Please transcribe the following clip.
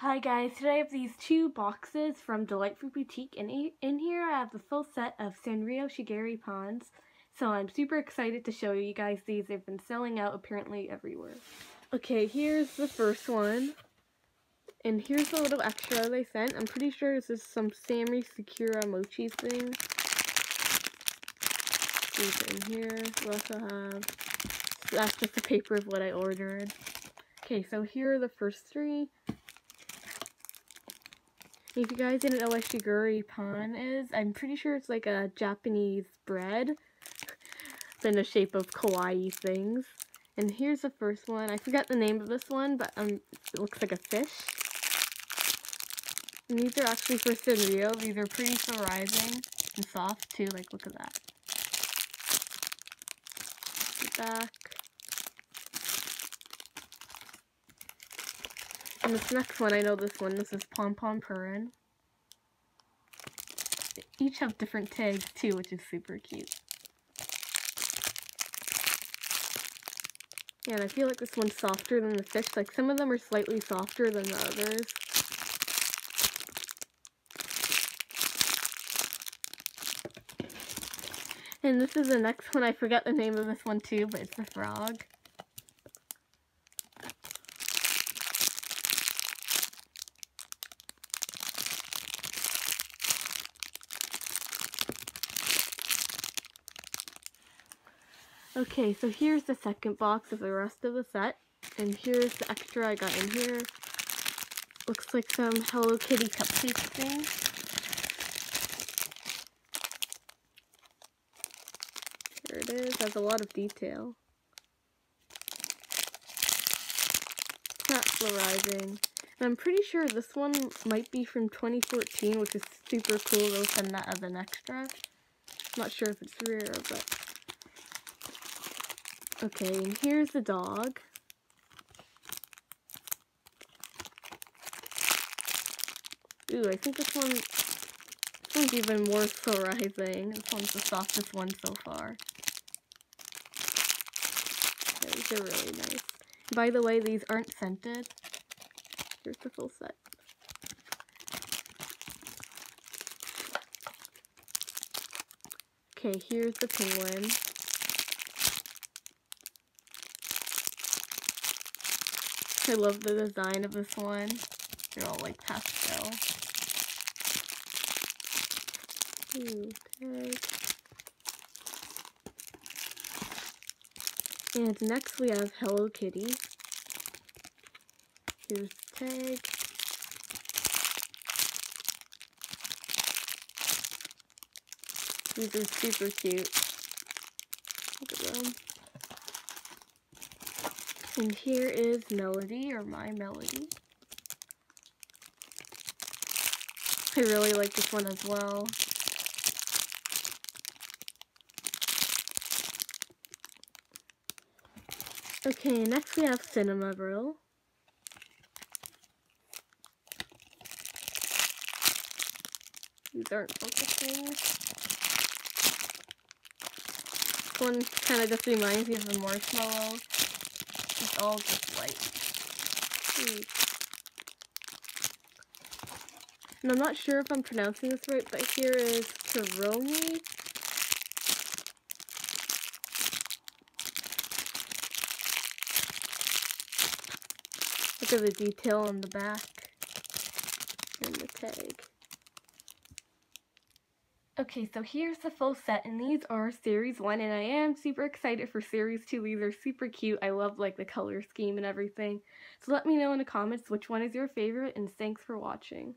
Hi guys, today I have these two boxes from Deliteful Boutique and in here I have the full set of Sanrio Chigiri Pans. So I'm super excited to show you guys these. They've been selling out apparently everywhere. Okay, here's the first one. And here's the little extra they sent. I'm pretty sure this is some Sammy Sakura Mochi thing. These in here. We also have, that's just the paper of what I ordered. Okay, so here are the first three. If you guys didn't know what chigiri pan is, I'm pretty sure it's like a Japanese bread It's in the shape of kawaii things. And here's the first one. I forgot the name of this one, but um, it looks like a fish. And these are actually for Sanrio. These are pretty surprising and soft too. Like, look at that. The back. And this next one, I know this one. This is Pom Pom Purin. They each have different tags too, which is super cute. Yeah, and I feel like this one's softer than the fish. Like, some of them are slightly softer than the others. And this is the next one. I forget the name of this one too, but it's the frog. Okay, so here's the second box of the rest of the set. And here's the extra I got in here. Looks like some Hello Kitty cupcake thing. There it is. Has a lot of detail. Not slow rising. And I'm pretty sure this one might be from 2014, which is super cool. They'll send that as an extra. Not sure if it's rare, but Okay, and here's the dog. Ooh, I think this one, this one's even more slow rising. This one's the softest one so far. These are really nice. By the way, these aren't scented. Here's the full set. Okay, here's the penguin. I love the design of this one. They're all like pastel. Ooh. And next we have Hello Kitty. Here's the tag. These are super cute. Look at them. And here is Melody, or My Melody. I really like this one as well. Okay, next we have Cinnamoroll. These aren't focusing. This one kind of just reminds me of the marshmallow it's all just white. Hmm. And I'm not sure if I'm pronouncing this right, but here is Kuromi. Look at the detail on the back and the tag. Okay, so here's the full set, and these are series one, and I am super excited for series two. These are super cute. I love like the color scheme and everything. So let me know in the comments which one is your favorite, and thanks for watching.